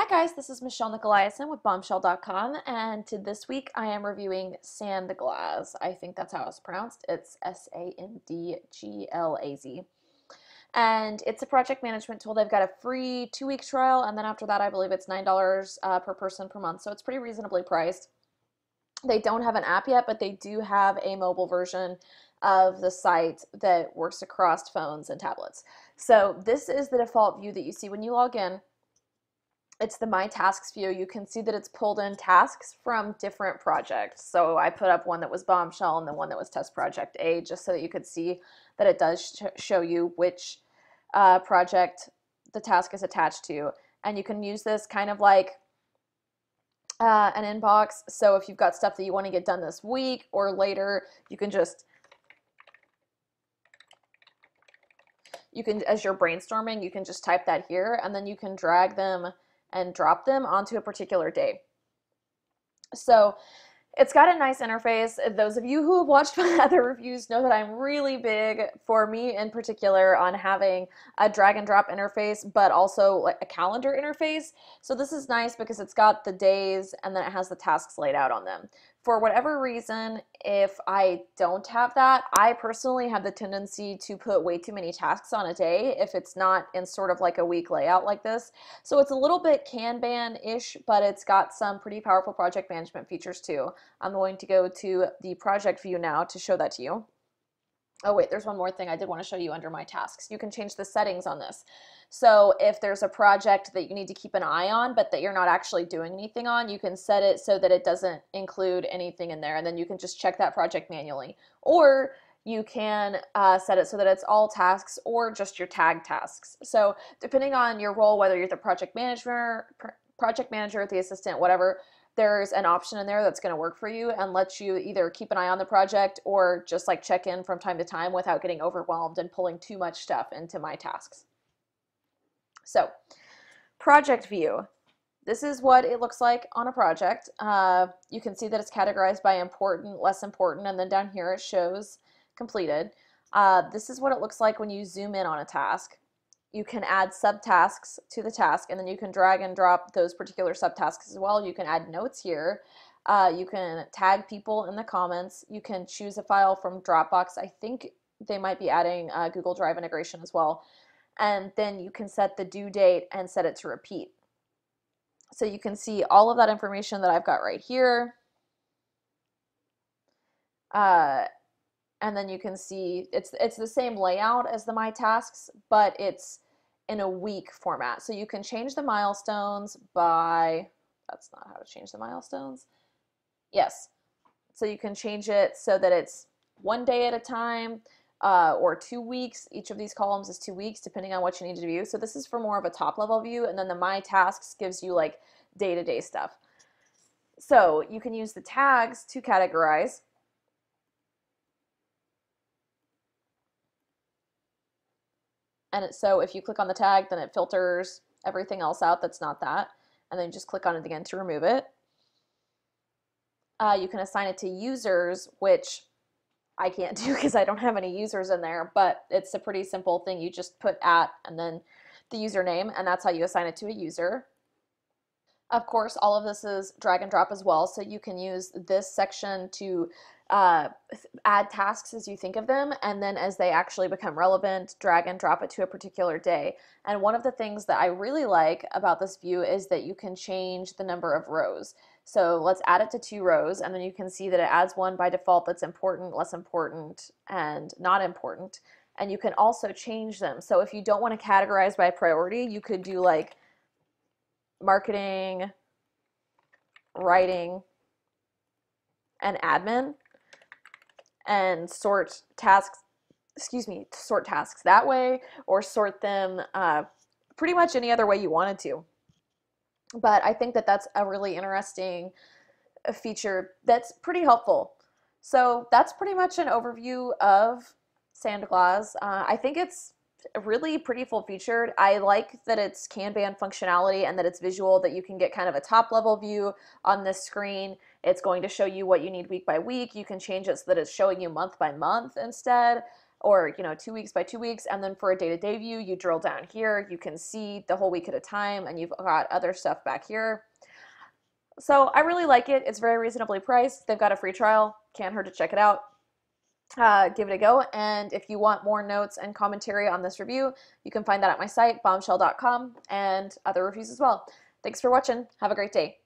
Hi guys, this is Michelle Nicolaisen with Bombchelle.com and to this week I am reviewing Sandglaz. I think that's how it's pronounced. It's S-A-N-D-G-L-A-Z. And it's a project management tool. They've got a free two-week trial and then after that I believe it's $9 uh, per person per month. So it's pretty reasonably priced. They don't have an app yet, but they do have a mobile version of the site that works across phones and tablets. So this is the default view that you see when you log in it's the My Tasks view. You can see that it's pulled in tasks from different projects. So I put up one that was Bombchelle and the one that was Test Project A just so that you could see that it does sh show you which uh, project the task is attached to. And you can use this kind of like uh, an inbox. So if you've got stuff that you want to get done this week or later, you can just you can as you're brainstorming you can just type that here and then you can drag them and drop them onto a particular day. So it's got a nice interface. Those of you who have watched my other reviews know that I'm really big, for me in particular, on having a drag and drop interface, but also like a calendar interface. So this is nice because it's got the days and then it has the tasks laid out on them for whatever reason, if I don't have that, I personally have the tendency to put way too many tasks on a day if it's not in sort of like a week layout like this. So it's a little bit Kanban-ish, but it's got some pretty powerful project management features too. I'm going to go to the project view now to show that to you. Oh wait, there's one more thing I did want to show you under my tasks. You can change the settings on this. So if there's a project that you need to keep an eye on, but that you're not actually doing anything on, you can set it so that it doesn't include anything in there. And then you can just check that project manually. Or you can uh, set it so that it's all tasks or just your tag tasks. So depending on your role, whether you're the project manager, project manager, the assistant, whatever, there's an option in there that's going to work for you and lets you either keep an eye on the project or just like check in from time to time without getting overwhelmed and pulling too much stuff into my tasks. So project view. This is what it looks like on a project. Uh, you can see that it's categorized by important, less important, and then down here it shows completed. Uh, this is what it looks like when you zoom in on a task you can add subtasks to the task and then you can drag and drop those particular subtasks as well. You can add notes here. Uh, you can tag people in the comments. You can choose a file from Dropbox. I think they might be adding uh, Google Drive integration as well. And then you can set the due date and set it to repeat. So you can see all of that information that I've got right here. Uh, and then you can see it's it's the same layout as the My Tasks, but it's in a week format. So you can change the milestones by, that's not how to change the milestones. Yes. So you can change it so that it's one day at a time uh, or two weeks. Each of these columns is two weeks depending on what you need to view. So this is for more of a top level view. And then the My Tasks gives you like day-to-day -day stuff. So you can use the tags to categorize. And it, so if you click on the tag, then it filters everything else out that's not that. And then just click on it again to remove it. Uh, you can assign it to users, which I can't do because I don't have any users in there, but it's a pretty simple thing. You just put at and then the username, and that's how you assign it to a user. Of course, all of this is drag and drop as well, so you can use this section to uh, add tasks as you think of them, and then as they actually become relevant, drag and drop it to a particular day. And one of the things that I really like about this view is that you can change the number of rows. So let's add it to two rows, and then you can see that it adds one by default that's important, less important, and not important. And you can also change them. So if you don't want to categorize by priority, you could do like marketing, writing, and admin and sort tasks, excuse me, sort tasks that way or sort them uh, pretty much any other way you wanted to. But I think that that's a really interesting uh, feature that's pretty helpful. So that's pretty much an overview of Sandglaz. Uh, I think it's really pretty full featured. I like that it's Kanban functionality and that it's visual, that you can get kind of a top level view on this screen. It's going to show you what you need week by week. You can change it so that it's showing you month by month instead. or you know two weeks by two weeks and then for a day-to-day view you drill down here you can see the whole week at a time and you've got other stuff back here so I really like it it's very reasonably priced they've got a free trial can't hurt to check it out uh, give it a go. And if you want more notes and commentary on this review you can find that at my site bombchelle.com and other reviews as well. Thanks for watching. Have a great day